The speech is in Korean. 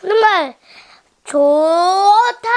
정말 좋다.